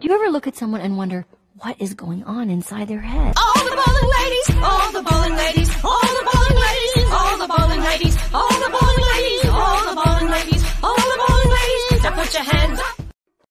Do you ever look at someone and wonder what is going on inside their head? All the bowling ladies, all the bowling ladies, all the bowling ladies, all the bowling ladies, all the bowling ladies, all the bowling ladies, all the bowling ladies. Now put your hands up.